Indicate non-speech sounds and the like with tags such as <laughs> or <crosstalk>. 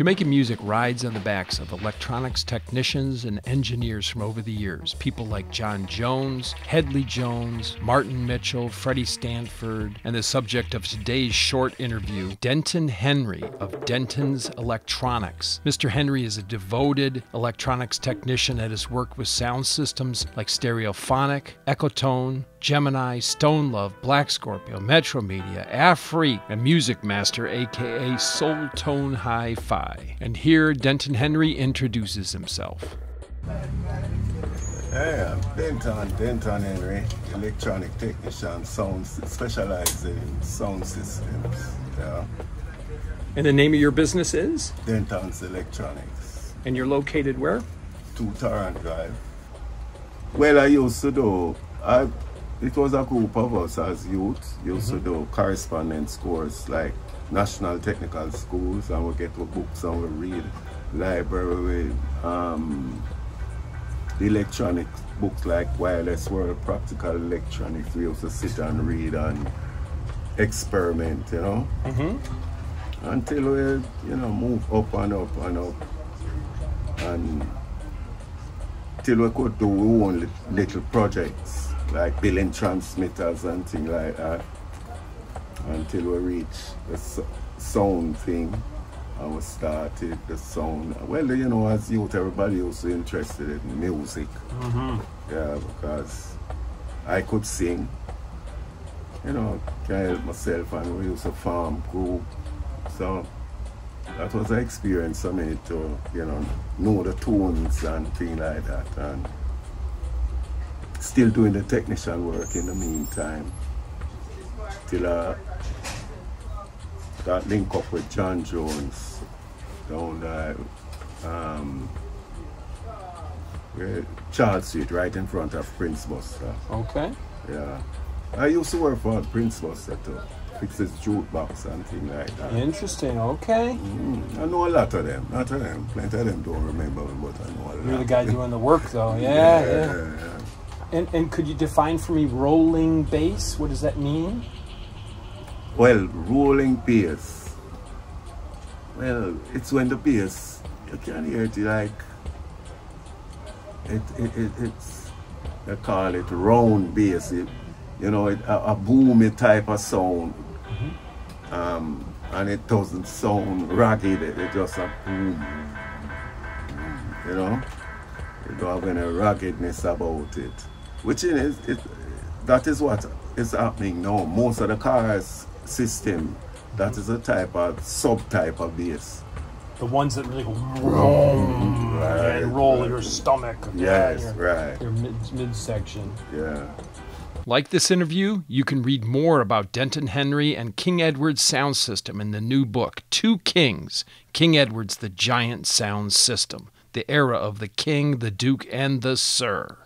Jamaican music rides on the backs of electronics technicians and engineers from over the years. People like John Jones, Headley Jones, Martin Mitchell, Freddie Stanford, and the subject of today's short interview, Denton Henry of Denton's Electronics. Mr. Henry is a devoted electronics technician that has worked with sound systems like Stereophonic, Echotone, Gemini, Stone Love, Black Scorpio, Metro Media, Afri, and Music Master, aka Soul Tone Hi Fi. And here Denton Henry introduces himself. Hey, I'm Denton, Denton Henry, electronic technician, sound specialized in sound systems. Yeah. And the name of your business is? Denton's Electronics. And you're located where? Two Torrent Drive. Well, I used to do, I, it was a group of us as youth, used mm-hmm. to do correspondence course like national technical schools and we get the books and we read library with um, electronic books like Wireless World, Practical Electronics. We used to sit and read and experiment, you know. Mm-hmm. Until we, you know, move up and up and up. And till we could do our own little projects, like building transmitters and things like that. Until we reach the sound thing and we started the sound. Well, you know, as youth, everybody was interested in music. Mm-hmm. Yeah, because I could sing. You know, can help myself, and we used to farm group. So that was an experience for me to, you know, know the tunes and things like that. And still doing the technician work in the meantime. Till I got linked up with John Jones down there, um, Charles Street, right in front of Prince Buster. Okay. Yeah. I used to work for Prince Buster too. Fix his jukebox and things like that. Interesting, okay. Mm, I know a lot of them. Not of them. Plenty of them don't remember me, but I know a lot. You're the guy doing the work though. <laughs> Yeah, yeah. yeah. yeah. And, and could you define for me rolling bass? What does that mean? Well, rolling bass well, it's when the bass, you can hear it like, it, it, it it's, they call it round bass, it, you know, it, a, a boomy type of sound. Mm -hmm. um, and it doesn't sound ragged, it, it just a boom, you know? You don't have any ruggedness about it. Which is, it, that is what is happening now. Most of the cars system that is a type of subtype of bass. The ones that really go right, and roll right. your stomach. Yes, yeah, your, right. Your mid, midsection. Yeah. Like this interview, you can read more about Denton Henry and King Edward's sound system in the new book, Two Kings King Edward's The Giant Sound System, the era of the King, the Duke, and the Sir.